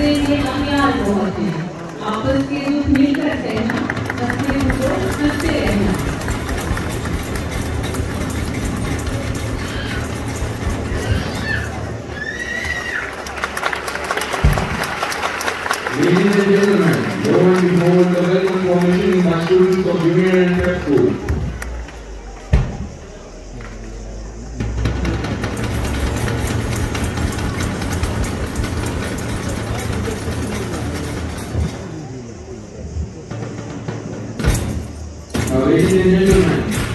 से ये अख्तियार बहुत हैं आपस के जो मिलकर रहना हँसते उनको हँसते रहना Ladies and gentlemen, and behold, the welcome formation is by students of Junior and Prep School. Now, ladies and gentlemen,